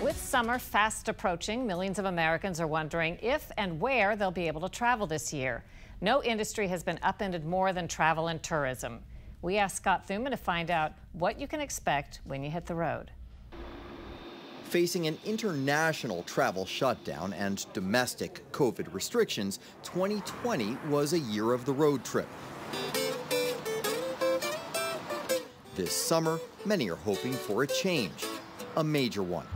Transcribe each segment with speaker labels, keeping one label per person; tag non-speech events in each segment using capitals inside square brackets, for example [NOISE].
Speaker 1: With summer fast approaching, millions of Americans are wondering if and where they'll be able to travel this year. No industry has been upended more than travel and tourism. We asked Scott Thuman to find out what you can expect when you hit the road.
Speaker 2: Facing an international travel shutdown and domestic COVID restrictions, 2020 was a year of the road trip. This summer, many are hoping for a change, a major one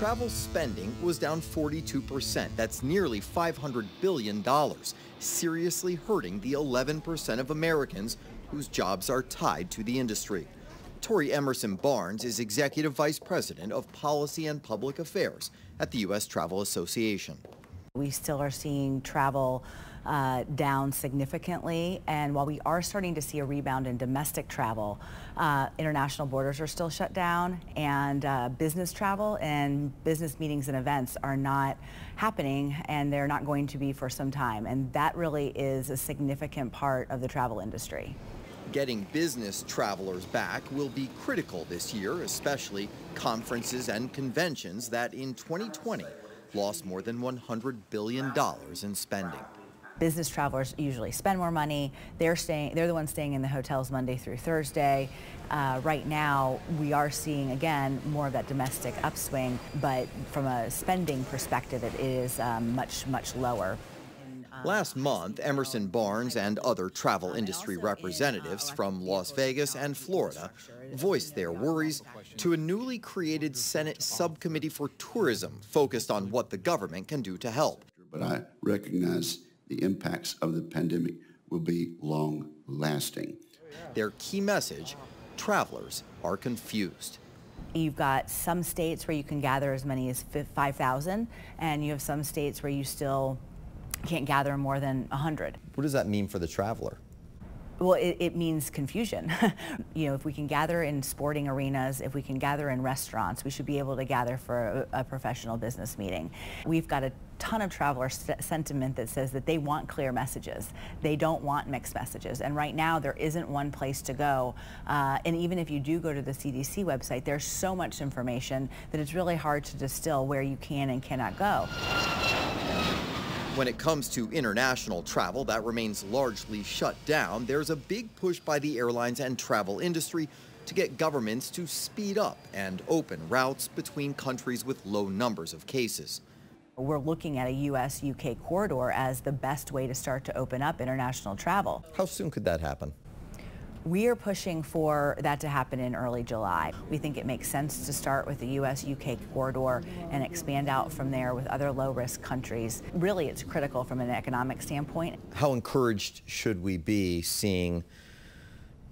Speaker 2: travel spending was down 42%. That's nearly $500 billion, seriously hurting the 11% of Americans whose jobs are tied to the industry. Tori Emerson Barnes is Executive Vice President of Policy and Public Affairs at the U.S. Travel Association.
Speaker 3: We still are seeing travel uh, down significantly. And while we are starting to see a rebound in domestic travel, uh, international borders are still shut down and uh, business travel and business meetings and events are not happening and they're not going to be for some time. And that really is a significant part of the travel industry.
Speaker 2: Getting business travelers back will be critical this year, especially conferences and conventions that in 2020 lost more than $100 billion in spending
Speaker 3: business travelers usually spend more money. They're staying, they're the ones staying in the hotels Monday through Thursday. Uh, right now, we are seeing again more of that domestic upswing, but from a spending perspective, it is um, much, much lower.
Speaker 2: Last month, Emerson Barnes and other travel industry representatives from Las Vegas and Florida voiced their worries to a newly created Senate subcommittee for tourism focused on what the government can do to help.
Speaker 4: But I recognize the impacts of the pandemic will be long lasting.
Speaker 2: Their key message, travelers are confused.
Speaker 3: You've got some states where you can gather as many as 5,000 and you have some states where you still can't gather more than 100.
Speaker 2: What does that mean for the traveler?
Speaker 3: Well, it, it, means confusion. [LAUGHS] you know, if we can gather in sporting arenas, if we can gather in restaurants, we should be able to gather for a, a professional business meeting. We've got a ton of traveler sentiment that says that they want clear messages. They don't want mixed messages. And right now, there isn't one place to go. Uh, and even if you do go to the CDC website, there's so much information that it's really hard to distill where you can and cannot go.
Speaker 2: When it comes to international travel, that remains largely shut down. There's a big push by the airlines and travel industry to get governments to speed up and open routes between countries with low numbers of cases.
Speaker 3: We're looking at a U.S.-UK corridor as the best way to start to open up international travel.
Speaker 2: How soon could that happen?
Speaker 3: We are pushing for that to happen in early July. We think it makes sense to start with the U.S.-UK corridor and expand out from there with other low-risk countries. Really, it's critical from an economic standpoint.
Speaker 2: How encouraged should we be seeing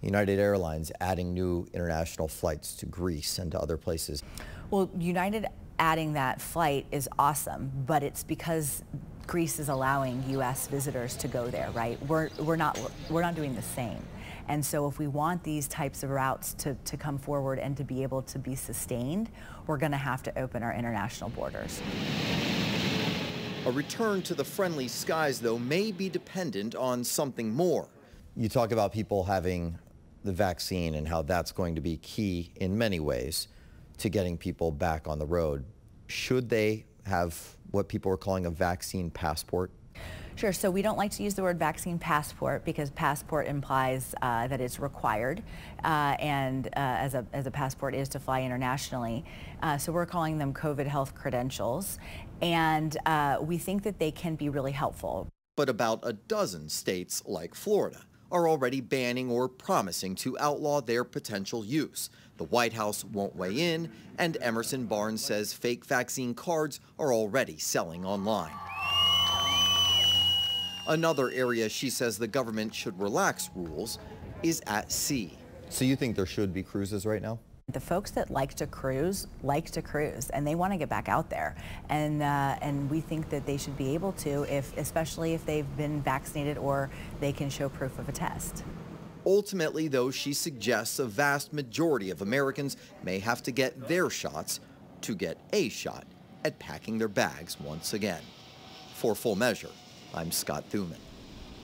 Speaker 2: United Airlines adding new international flights to Greece and to other places?
Speaker 3: Well, United adding that flight is awesome, but it's because Greece is allowing U.S. visitors to go there, right? We're, we're, not, we're not doing the same. And so if we want these types of routes to, to come forward and to be able to be sustained, we're going to have to open our international borders.
Speaker 2: A return to the friendly skies, though, may be dependent on something more. You talk about people having the vaccine and how that's going to be key in many ways to getting people back on the road. Should they have what people are calling a vaccine passport?
Speaker 3: Sure. So we don't like to use the word vaccine passport because passport implies uh, that it's required, uh, and uh, as a as a passport is to fly internationally. Uh, so we're calling them COVID health credentials, and uh, we think that they can be really helpful.
Speaker 2: But about a dozen states, like Florida, are already banning or promising to outlaw their potential use. The White House won't weigh in, and Emerson Barnes says fake vaccine cards are already selling online. Another area she says the government should relax rules is at sea. So you think there should be cruises right now?
Speaker 3: The folks that like to cruise like to cruise, and they want to get back out there, and uh, and we think that they should be able to, if especially if they've been vaccinated or they can show proof of a test.
Speaker 2: Ultimately, though, she suggests a vast majority of Americans may have to get their shots to get a shot at packing their bags once again. For full measure, I'm Scott Thuman.